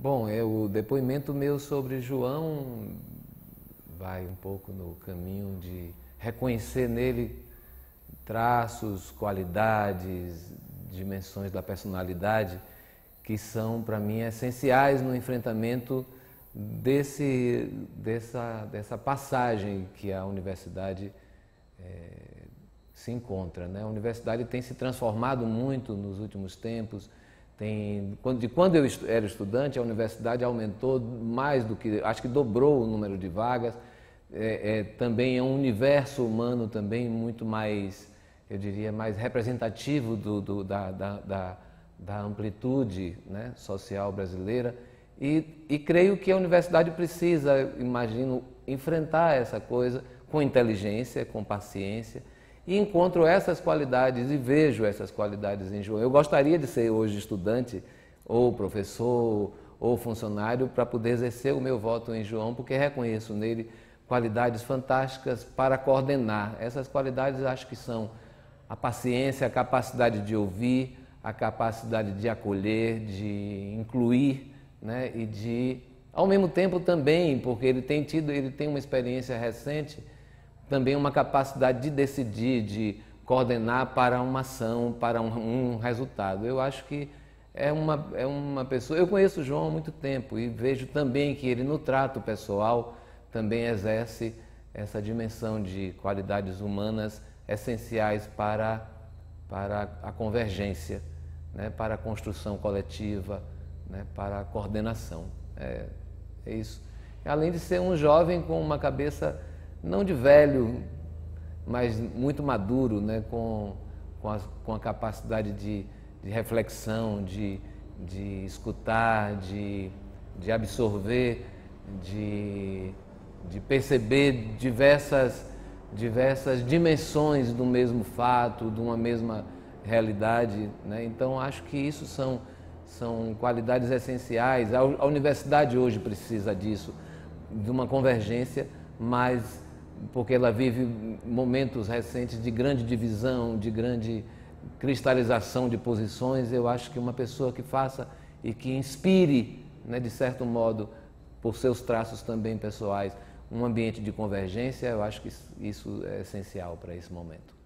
Bom, é, o depoimento meu sobre João vai um pouco no caminho de reconhecer nele traços, qualidades, dimensões da personalidade que são para mim essenciais no enfrentamento desse, dessa, dessa passagem que a universidade é, se encontra. Né? A universidade tem se transformado muito nos últimos tempos. Tem, de quando eu era estudante, a universidade aumentou mais do que, acho que dobrou o número de vagas. É, é, também é um universo humano também muito mais, eu diria, mais representativo do, do da, da, da da amplitude né, social brasileira e, e, creio que a universidade precisa, imagino, enfrentar essa coisa com inteligência, com paciência e encontro essas qualidades e vejo essas qualidades em João. Eu gostaria de ser hoje estudante ou professor ou funcionário para poder exercer o meu voto em João, porque reconheço nele qualidades fantásticas para coordenar. Essas qualidades acho que são a paciência, a capacidade de ouvir, a capacidade de acolher, de incluir, né? E de, ao mesmo tempo também, porque ele tem tido, ele tem uma experiência recente, também uma capacidade de decidir, de coordenar para uma ação, para um, um resultado. Eu acho que é uma, é uma pessoa. Eu conheço o João há muito tempo e vejo também que ele, no trato pessoal, também exerce essa dimensão de qualidades humanas essenciais para, para a convergência né, para a construção coletiva, né, para a coordenação. É, é isso. Além de ser um jovem com uma cabeça não de velho, mas muito maduro, né, com, com, a, com a capacidade de, de reflexão, de, de escutar, de, de absorver, de, de perceber diversas, diversas dimensões do mesmo fato, de uma mesma realidade. Né? Então, acho que isso são, são qualidades essenciais. A, a universidade hoje precisa disso, de uma convergência, mas porque ela vive momentos recentes de grande divisão, de grande cristalização de posições. Eu acho que uma pessoa que faça e que inspire, né, de certo modo, por seus traços também pessoais, um ambiente de convergência, eu acho que isso é essencial para esse momento.